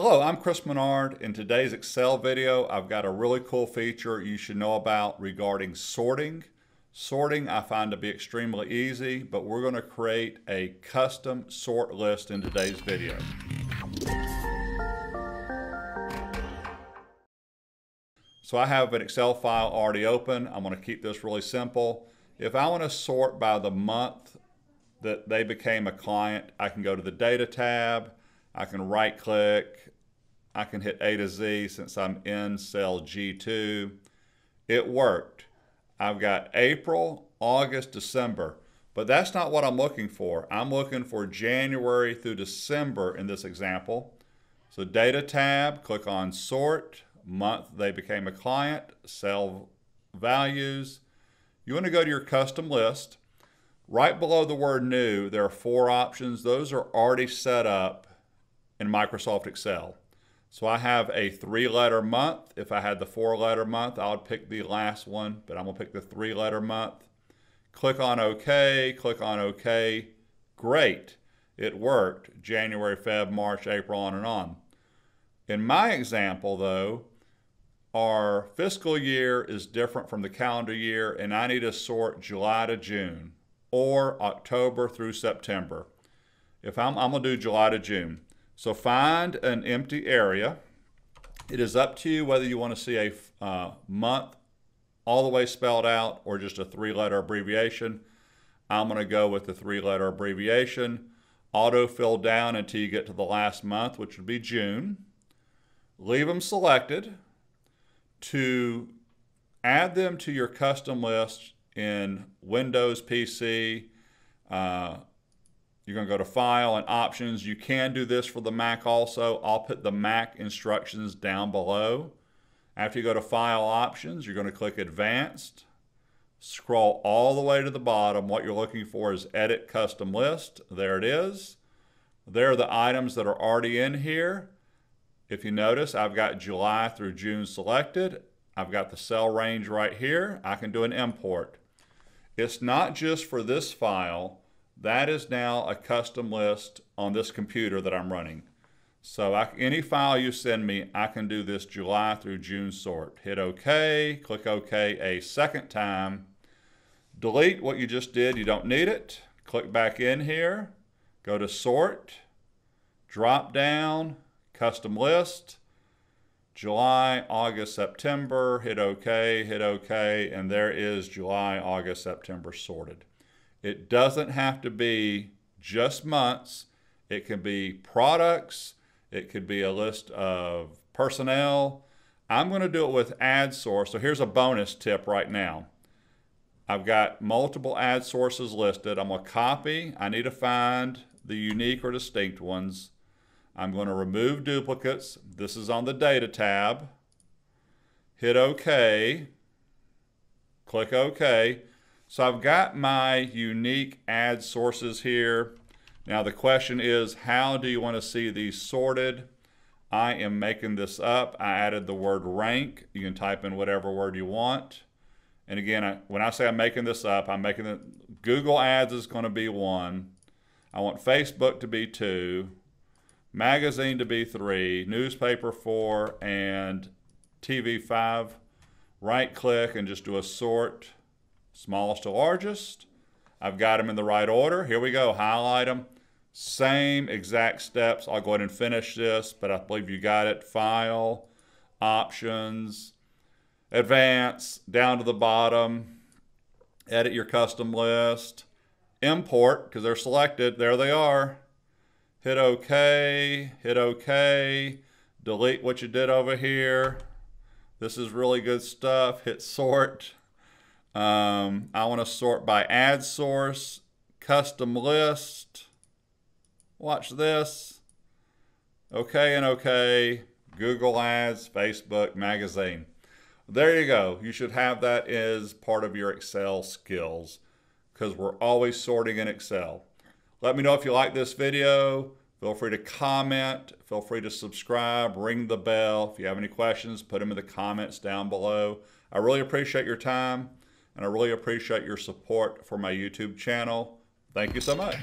Hello, I'm Chris Menard. In today's Excel video, I've got a really cool feature you should know about regarding sorting. Sorting I find to be extremely easy, but we're going to create a custom sort list in today's video. So I have an Excel file already open. I'm going to keep this really simple. If I want to sort by the month that they became a client, I can go to the Data tab, I can right click, I can hit A to Z since I'm in cell G2. It worked. I've got April, August, December, but that's not what I'm looking for. I'm looking for January through December in this example. So data tab, click on sort, month they became a client, cell values. You want to go to your custom list. Right below the word new, there are four options. Those are already set up in Microsoft Excel. So I have a three letter month. If I had the four letter month, I would pick the last one, but I'm gonna pick the three letter month. Click on OK, click on OK. Great, it worked. January, Feb, March, April, on and on. In my example though, our fiscal year is different from the calendar year and I need to sort July to June or October through September. If I'm, I'm gonna do July to June. So find an empty area. It is up to you whether you want to see a uh, month all the way spelled out or just a three letter abbreviation. I'm going to go with the three letter abbreviation. Auto fill down until you get to the last month, which would be June. Leave them selected. To add them to your custom list in Windows PC, uh, you're going to go to File and Options. You can do this for the Mac also. I'll put the Mac instructions down below. After you go to File Options, you're going to click Advanced. Scroll all the way to the bottom. What you're looking for is Edit Custom List. There it is. There are the items that are already in here. If you notice, I've got July through June selected. I've got the cell range right here. I can do an import. It's not just for this file, that is now a custom list on this computer that I'm running. So I, any file you send me, I can do this July through June sort. Hit OK, click OK a second time. Delete what you just did, you don't need it. Click back in here, go to sort, drop down, custom list, July, August, September, hit OK, hit OK, and there is July, August, September sorted. It doesn't have to be just months. It can be products. It could be a list of personnel. I'm going to do it with ad source. So here's a bonus tip right now. I've got multiple ad sources listed. I'm going to copy. I need to find the unique or distinct ones. I'm going to remove duplicates. This is on the data tab. Hit OK. Click OK. So I've got my unique ad sources here. Now the question is, how do you want to see these sorted? I am making this up. I added the word rank. You can type in whatever word you want. And again, I, when I say I'm making this up, I'm making it, Google Ads is going to be one. I want Facebook to be two, magazine to be three, newspaper four, and TV five. Right click and just do a sort smallest to largest. I've got them in the right order. Here we go, highlight them. Same exact steps. I'll go ahead and finish this, but I believe you got it. File, options, advance, down to the bottom, edit your custom list, import, because they're selected. There they are. Hit OK, hit OK, delete what you did over here. This is really good stuff. Hit sort. Um, I want to sort by ad source, custom list. Watch this. Okay and okay. Google Ads, Facebook, magazine. There you go. You should have that as part of your Excel skills because we're always sorting in Excel. Let me know if you like this video. Feel free to comment. Feel free to subscribe. Ring the bell. If you have any questions, put them in the comments down below. I really appreciate your time and I really appreciate your support for my YouTube channel. Thank you so much.